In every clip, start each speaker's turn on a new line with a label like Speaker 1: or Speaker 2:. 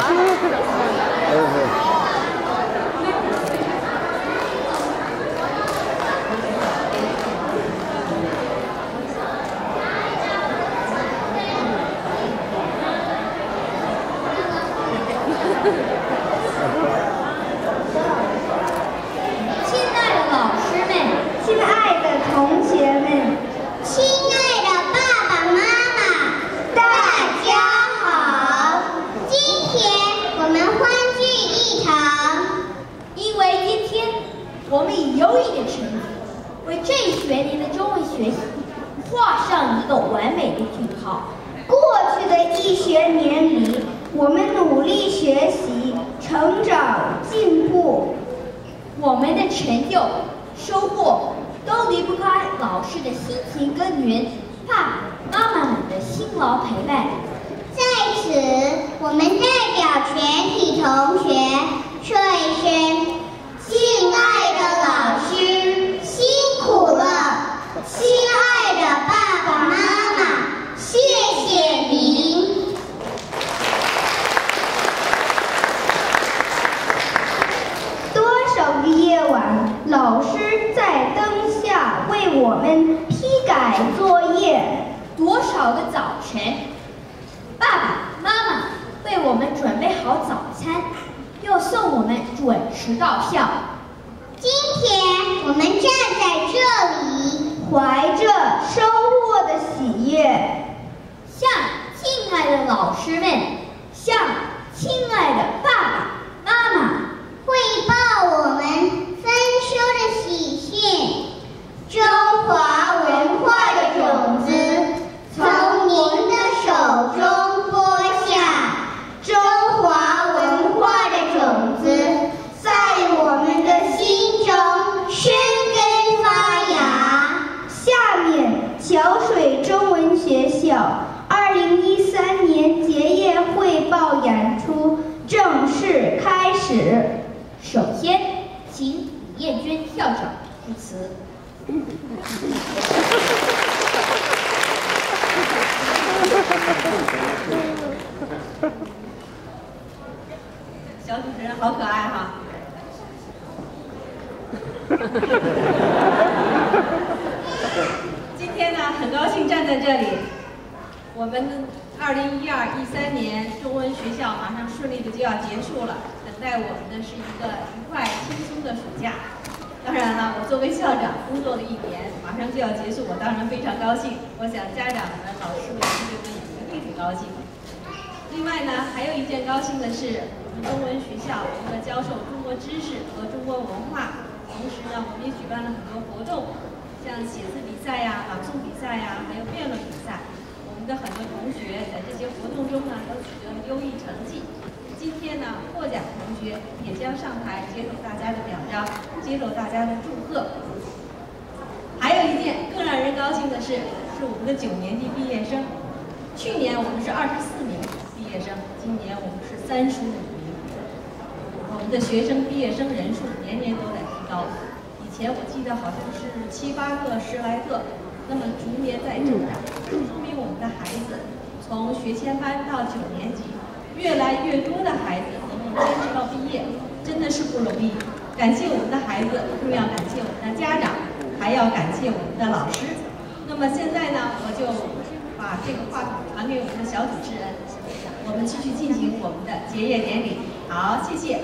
Speaker 1: ってた我们以优异的成绩，为这一学年的中文学习画上一个完美的句号。
Speaker 2: 过去的一学年里，我们努力学习，成长进步，
Speaker 1: 我们的成就、收获都离不开老师的辛勤耕耘、爸爸妈妈们的辛劳陪伴。
Speaker 3: 在此，我们代表全体同学说一声：“敬爱的老师，辛苦了！亲爱的爸爸妈妈，谢谢您！”
Speaker 2: 多少个夜晚，老师在灯下为我们批改作业；
Speaker 1: 多少个早晨，爸爸妈妈为我们准备好早餐，又送我们准时到校。
Speaker 3: 今天我们站在这里，
Speaker 2: 怀着收获的喜悦，
Speaker 1: 向敬爱的老师们，向亲爱的爸爸妈妈
Speaker 3: 汇报我们丰收的喜讯。中华文化的种子从您的手中播下，中华文化的种子在我们的心中生根发芽。
Speaker 2: 下面，桥水中文学校二零一三年结业汇报演出正式开始。
Speaker 1: 首先，请李艳娟校长致辞。
Speaker 4: 小主持人好可爱哈！今天呢，很高兴站在这里。我们二零一二一三年中文学校马上顺利的就要结束了，等待我们的是一个愉快轻松的暑假。当然了，我作为校长工作了一年，马上就要结束，我当然非常高兴。我想家长们、老师们、同学们也一定很高兴。另外呢，还有一件高兴的是，我们中文学校除了教授中国知识和中国文化，同时呢，我们也举办了很多活动，像写字比赛呀、朗诵比赛呀，还有辩论比赛。我们的很多同学在这些活动中呢，都取得了优异成绩。今天呢，获奖同学也将上台接受大家的表彰，接受大家的祝贺。还有一件更让人高兴的是，是我们的九年级毕业生。去年我们是二十四名毕业生，今年我们是三十五名。我们的学生毕业生人数年年都在提高，以前我记得好像是七八个、十来个，那么逐年在增长，说明我们的孩子从学前班到九年级。越来越多的孩子能够坚持到毕业，真的是不容易。感谢我们的孩子，更要感谢我们的家长，还要感谢我们的老师。那么现在呢，我就把这个话筒传给我们的小主持人，我们继续进行我们的结业典礼。好，谢谢。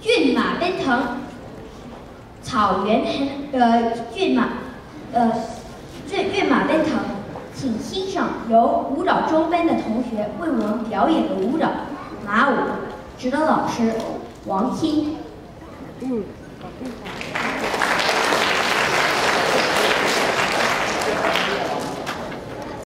Speaker 1: 骏马奔腾。草原奔呃骏马，呃骏骏马奔腾，请欣赏由舞蹈中班的同学为我们表演的舞蹈马舞，指导老师王青。